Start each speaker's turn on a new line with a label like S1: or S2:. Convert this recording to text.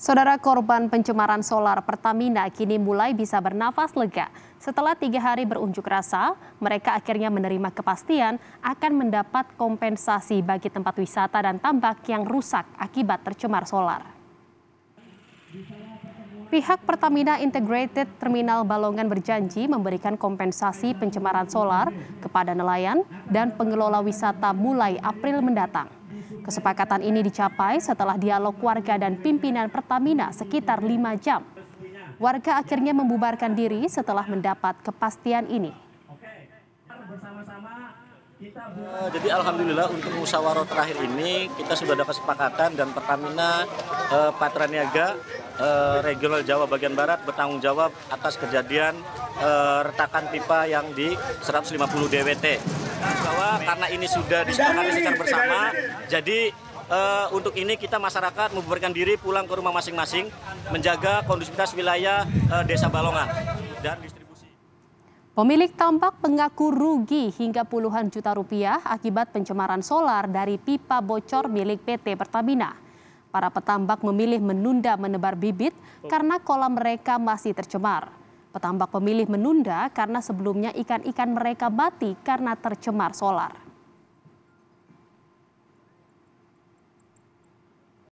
S1: Saudara korban pencemaran solar Pertamina kini mulai bisa bernafas lega. Setelah tiga hari berunjuk rasa, mereka akhirnya menerima kepastian akan mendapat kompensasi bagi tempat wisata dan tambak yang rusak akibat tercemar solar. Pihak Pertamina Integrated Terminal Balongan berjanji memberikan kompensasi pencemaran solar kepada nelayan dan pengelola wisata mulai April mendatang. Kesepakatan ini dicapai setelah dialog warga dan pimpinan Pertamina sekitar lima jam. Warga akhirnya membubarkan diri setelah mendapat kepastian ini.
S2: Uh, jadi alhamdulillah untuk musyawarah terakhir ini kita sudah ada kesepakatan dan Pertamina uh, Patra Niaga uh, Regional Jawa bagian Barat bertanggung jawab atas kejadian uh, retakan pipa yang di 150 DWT. Bahwa karena ini sudah disepakati secara bersama, jadi uh, untuk ini kita masyarakat membubarkan diri pulang ke rumah masing-masing, menjaga kondusivitas wilayah uh, Desa Balongan dan
S1: Pemilik tambak mengaku rugi hingga puluhan juta rupiah akibat pencemaran solar dari pipa bocor milik PT Pertamina. Para petambak memilih menunda menebar bibit karena kolam mereka masih tercemar. Petambak memilih menunda karena sebelumnya ikan-ikan mereka mati karena tercemar solar.